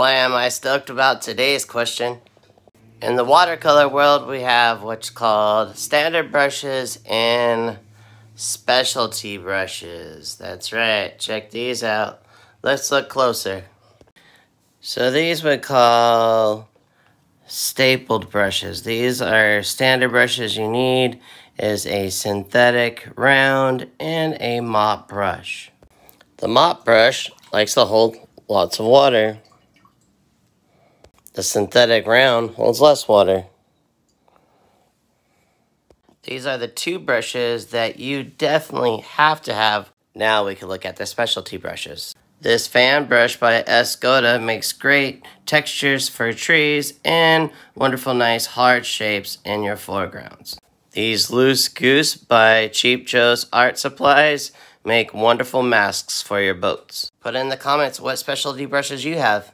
Boy, am I stoked about today's question. In the watercolor world, we have what's called standard brushes and specialty brushes. That's right, check these out. Let's look closer. So these we call stapled brushes. These are standard brushes you need is a synthetic round and a mop brush. The mop brush likes to hold lots of water. The synthetic round holds less water. These are the two brushes that you definitely have to have. Now we can look at the specialty brushes. This fan brush by Escoda makes great textures for trees and wonderful nice hard shapes in your foregrounds. These Loose Goose by Cheap Joe's Art Supplies make wonderful masks for your boats. Put in the comments what specialty brushes you have.